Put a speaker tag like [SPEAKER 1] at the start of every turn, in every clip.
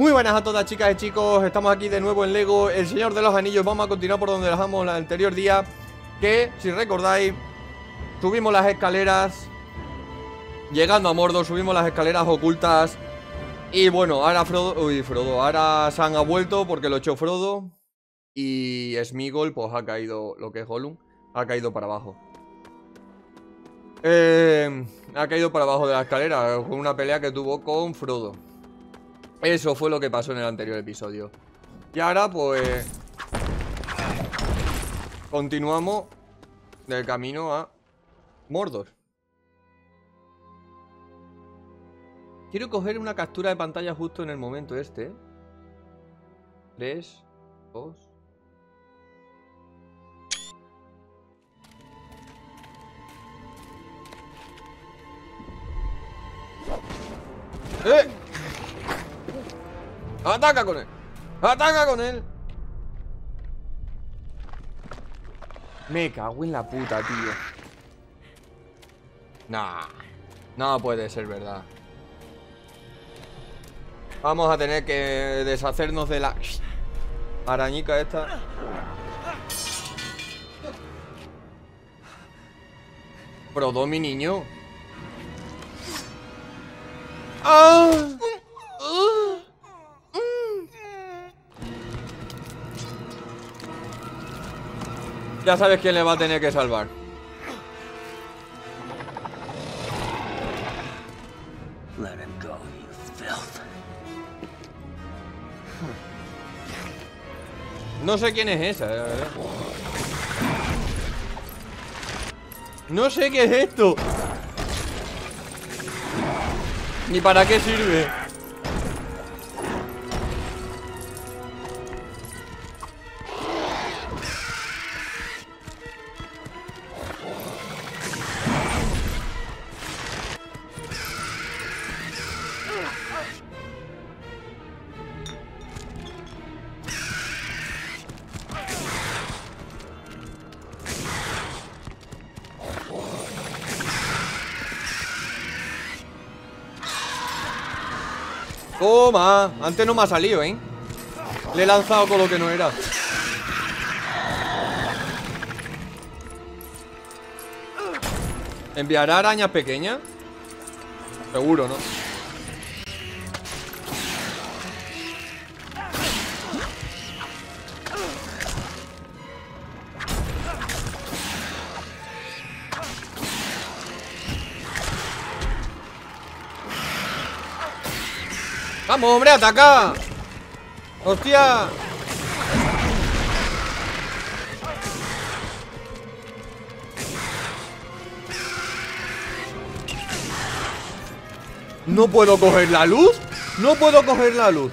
[SPEAKER 1] Muy buenas a todas chicas y chicos, estamos aquí de nuevo en Lego El Señor de los Anillos, vamos a continuar por donde dejamos el anterior día Que, si recordáis, subimos las escaleras Llegando a Mordor, subimos las escaleras ocultas Y bueno, ahora Frodo, uy Frodo, ahora Sam ha vuelto porque lo echó Frodo Y Smigol pues ha caído, lo que es Gollum, ha caído para abajo. Eh, ha caído para abajo de la escalera con una pelea que tuvo con Frodo eso fue lo que pasó en el anterior episodio. Y ahora, pues... Continuamos del camino a Mordor. Quiero coger una captura de pantalla justo en el momento este. 3, 2... ¡Eh! ¡Ataca con él! ¡Ataca con él! Me cago en la puta, tío Nah No puede ser verdad Vamos a tener que deshacernos de la arañica esta Prodo, mi niño ¡Ah! Ya sabes quién le va a tener que salvar. No sé quién es esa, la verdad. No sé qué es esto. Ni para qué sirve. Toma, antes no me ha salido, ¿eh? Le he lanzado con lo que no era ¿Enviará arañas pequeñas? Seguro, ¿no? ¡Vamos, hombre, ataca! ¡Hostia! ¿No puedo coger la luz? No puedo coger la luz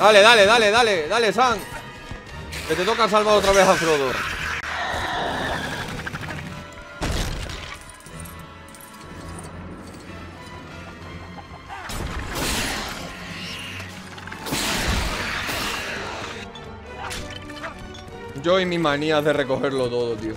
[SPEAKER 1] Dale, dale, dale, dale, dale, Sam Que te toca salvar otra vez a Frodo Yo y mis manías de recogerlo todo, tío.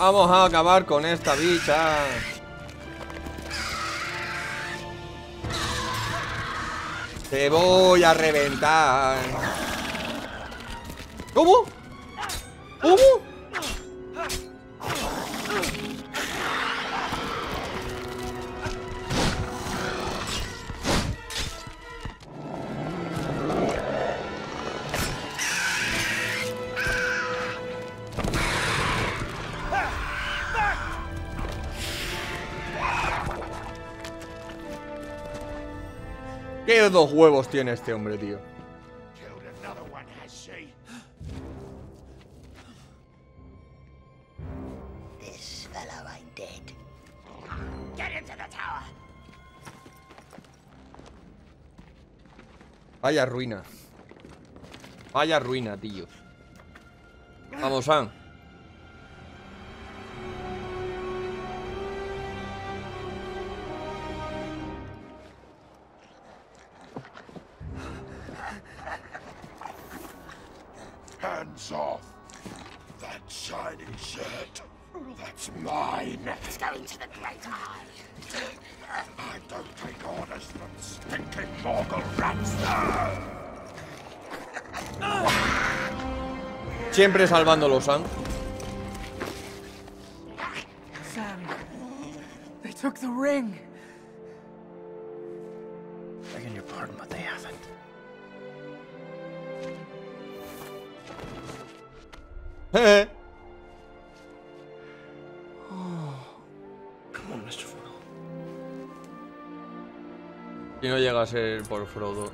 [SPEAKER 1] Vamos a acabar con esta bicha. Te voy a reventar. ¿Cómo? ¿Cómo? ¿Qué dos huevos tiene este hombre, tío? Vaya ruina. Vaya ruina, tío. Vamos, Sam.
[SPEAKER 2] Hands off! That shiny shirt! That's mine!
[SPEAKER 3] It's going to the Great Eye.
[SPEAKER 2] I don't take orders from stinking Morgul rats!
[SPEAKER 1] Siempre salvándolo, Sam.
[SPEAKER 4] Sam, they took the ring.
[SPEAKER 1] Eh.
[SPEAKER 4] Come on, Mr. Frodo.
[SPEAKER 1] Si no llega a ser por Frodo.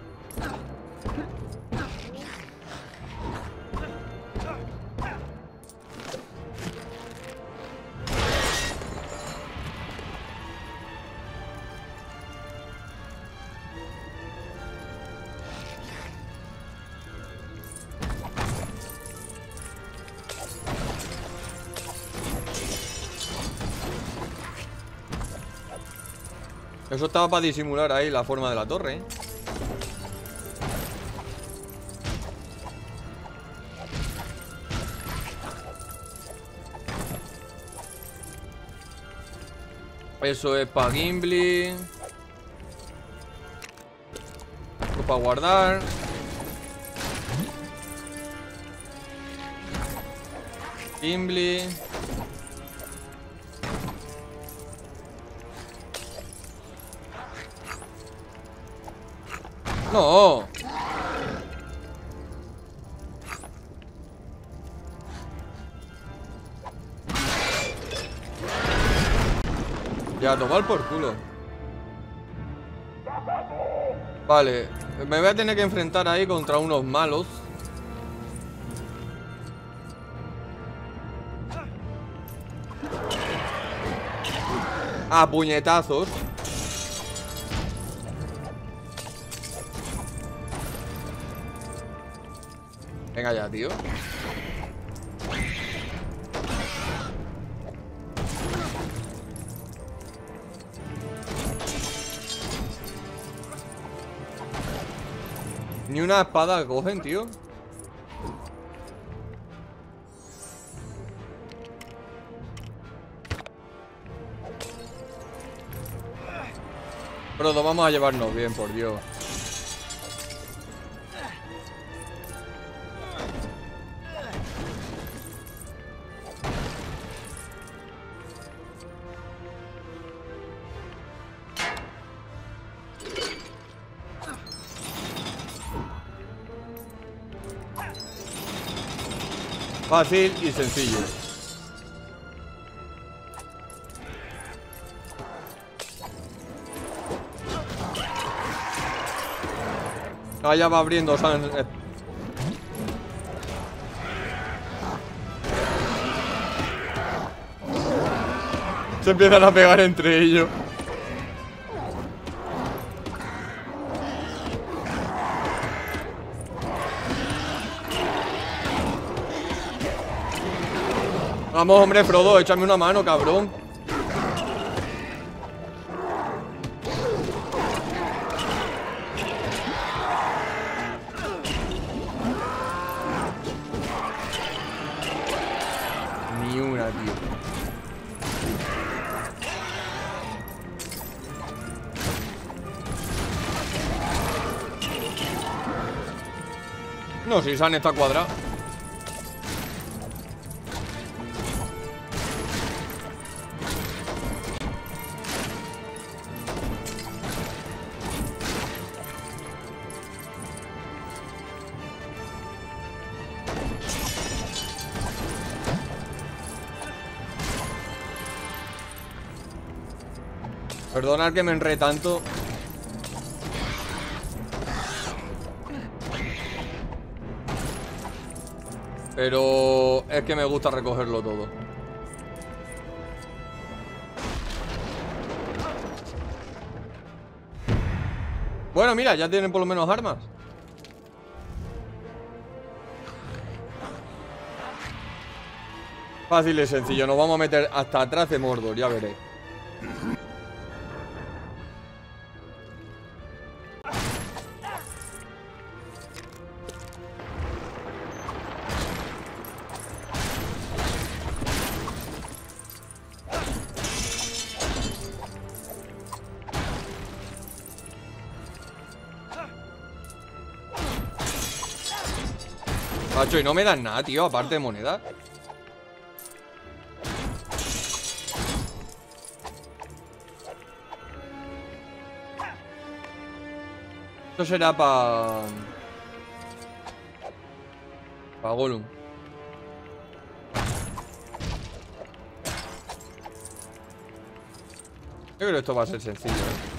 [SPEAKER 1] Eso estaba para disimular ahí la forma de la torre, ¿eh? Eso es para. Esto para guardar. Gimli. No. Ya, tomar por culo. Vale, me voy a tener que enfrentar ahí contra unos malos. A puñetazos. Venga ya, tío. Ni una espada cogen, tío. Frodo, vamos a llevarnos bien, por Dios. Fácil y sencillo. Ah, ya va abriendo eh. Se empiezan a pegar entre ellos. Vamos, hombre, Frodo, échame una mano, cabrón. Ni una, tío. No, si San está cuadrado. Perdonad que me enré tanto. Pero es que me gusta recogerlo todo. Bueno, mira, ya tienen por lo menos armas. Fácil y sencillo, nos vamos a meter hasta atrás de Mordor, ya veréis. Macho, y no me dan nada, tío, aparte de moneda. Esto será para... Para Gollum. Yo creo que esto va a ser sencillo, ¿eh?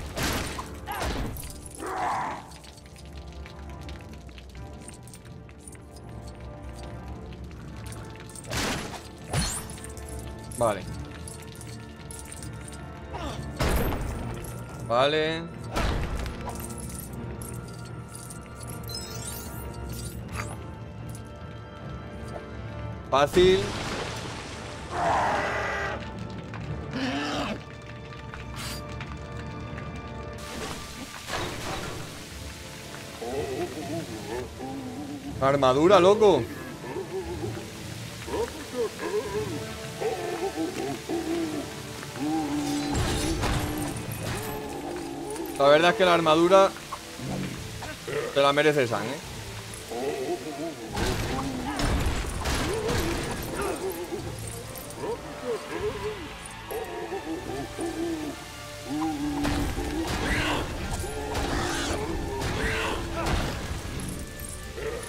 [SPEAKER 1] Vale. Fácil. Armadura, loco. La verdad es que la armadura te la merece San, ¿eh?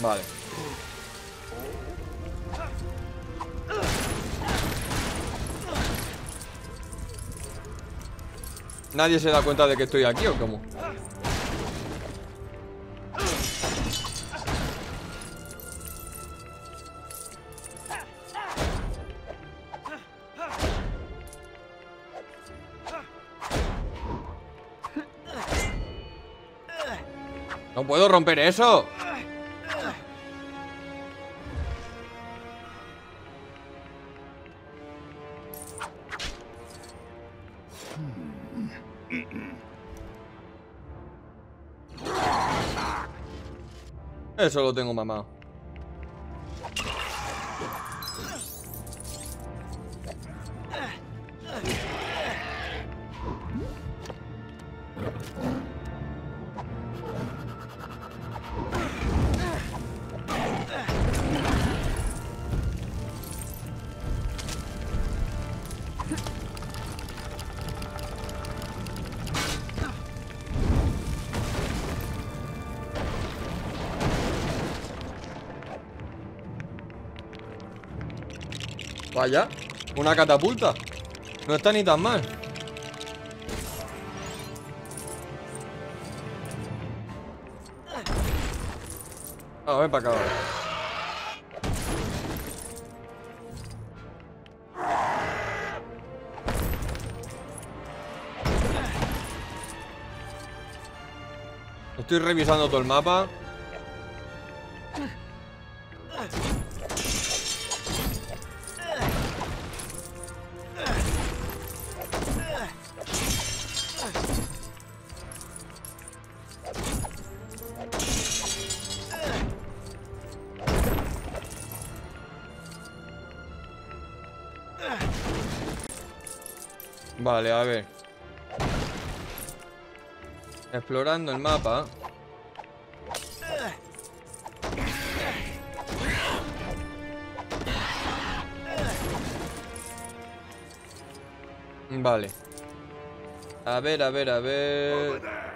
[SPEAKER 1] Vale. ¿Nadie se da cuenta de que estoy aquí o cómo? No puedo romper eso. Eso lo tengo mamá. Vaya, una catapulta. No está ni tan mal. A ver para acá. Estoy revisando todo el mapa. Explorando el mapa. Vale. A ver, a ver, a ver.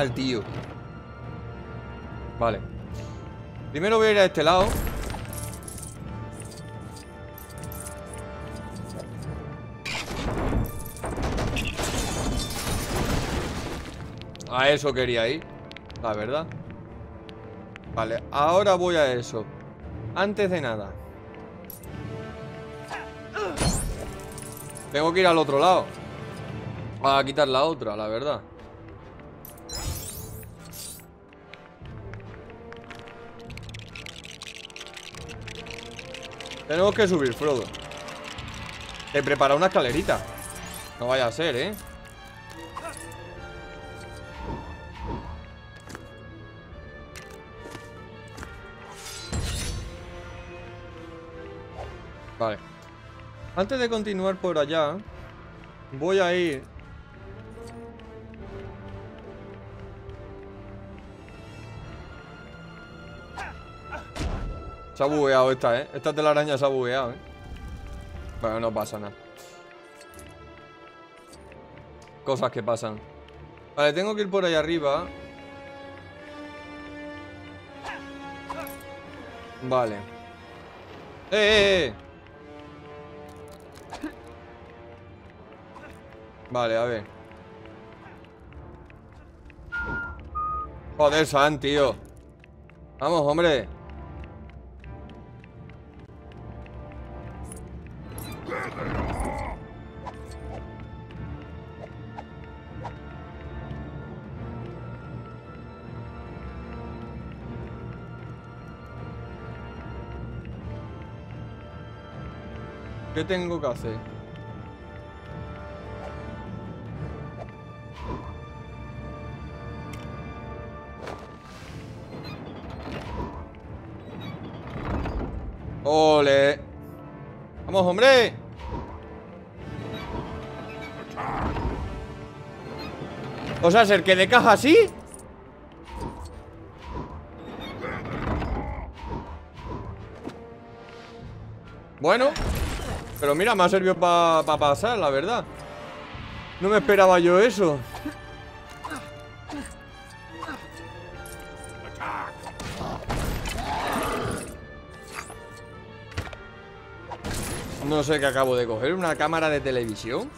[SPEAKER 1] Mal, tío. Vale. Primero voy a ir a este lado. A eso quería ir, la verdad. Vale, ahora voy a eso. Antes de nada. Tengo que ir al otro lado. A quitar la otra, la verdad. Tenemos que subir, Frodo. He preparado una escalerita. No vaya a ser, ¿eh? Vale. Antes de continuar por allá, voy a ir... Se ha bugueado esta, ¿eh? Esta telaraña se ha bugueado, ¿eh? Bueno, no pasa nada. Cosas que pasan. Vale, tengo que ir por ahí arriba. Vale. ¡Eh, eh, eh! Vale, a ver. Joder, San, tío. Vamos, hombre. ¿Qué tengo que hacer? ¡Vamos, hombre! O sea, ser que de caja así Bueno Pero mira, me ha servido para pasar, la verdad. No me esperaba yo eso No sé qué acabo de coger ¿Una cámara de televisión?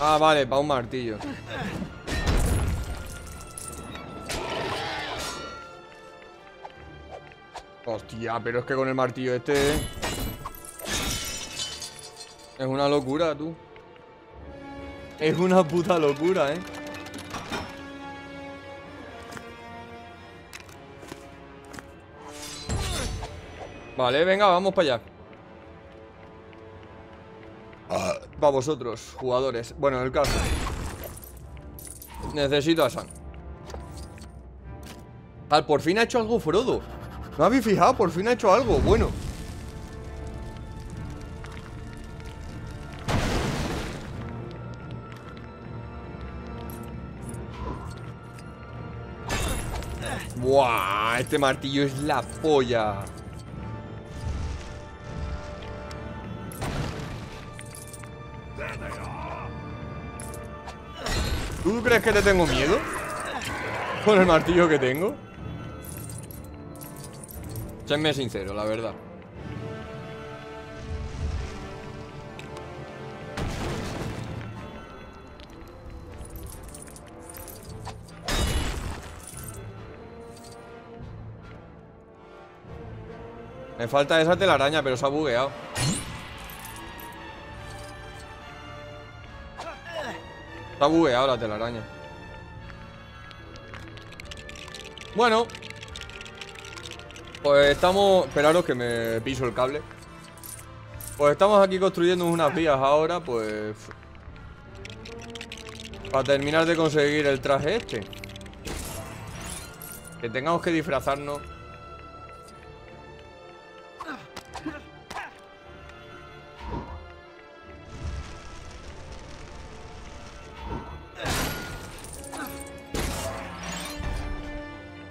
[SPEAKER 1] Ah, vale, para un martillo. Hostia, pero es que con el martillo este Es una locura, tú. Es una puta locura, eh Vale, venga, vamos para allá. Para vosotros, jugadores. Bueno, en el caso. Necesito a San. Al, por fin ha hecho algo Frodo. ¿No habéis fijado? Por fin ha hecho algo Bueno. Buah, este martillo es la polla ¿Tú crees que te tengo miedo? Con el martillo que tengo Séme sincero, la verdad. Me falta esa telaraña, pero se ha bugueado Está bugueado la telaraña Bueno. Pues estamos... Esperaros que me piso el cable. Pues estamos aquí construyendo unas vías ahora Pues... Para terminar de conseguir el traje este. Que tengamos que disfrazarnos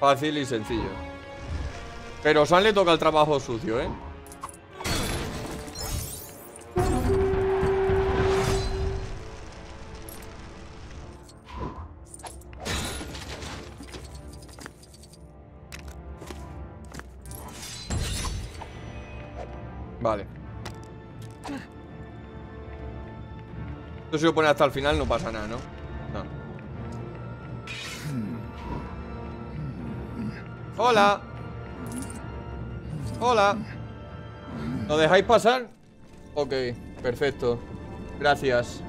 [SPEAKER 1] Fácil y sencillo. Pero San le toca el trabajo sucio, ¿eh? Vale. Esto si lo pones hasta el final no pasa nada, ¿no? Hola. Hola. ¿Nos dejáis pasar? Ok, perfecto. Gracias.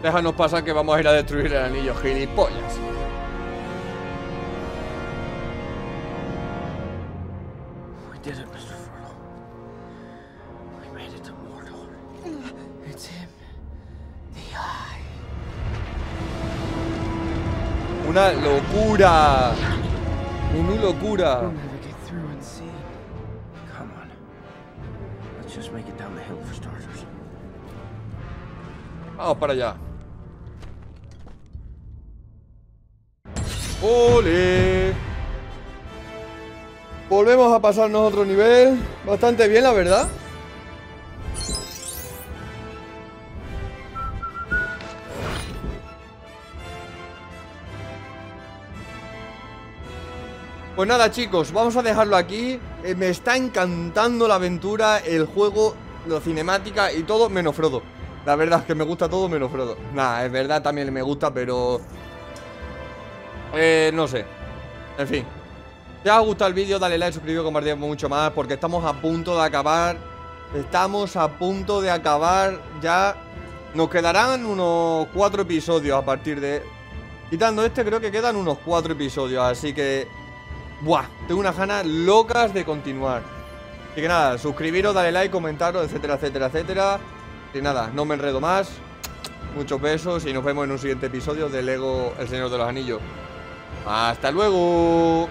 [SPEAKER 1] Déjanos pasar que vamos a ir a destruir el anillo, gilipollas. Una locura Locura. Vamos para allá. ¡Ole! Volvemos a pasarnos otro nivel. Bastante bien, la verdad Pues nada chicos, vamos a dejarlo aquí. Eh, Me está encantando la aventura, el juego, la cinemática y todo menos Frodo. La verdad es que me gusta todo menos Frodo. Nada, es verdad, también me gusta, pero... Eh, no sé. En fin. Si os ha gustado el vídeo, dale like, suscribiros, compartir mucho más Porque estamos a punto de acabar. Estamos a punto de acabar Ya. Nos quedarán unos cuatro episodios a partir de... Quitando este creo que quedan unos cuatro episodios Así que... Buah, tengo unas ganas locas de continuar. Así que nada, suscribiros, dale like, comentaros, etcétera, etcétera, etcétera. Y nada, no me enredo más. Muchos besos y nos vemos en un siguiente episodio de Lego El Señor de los Anillos. Hasta luego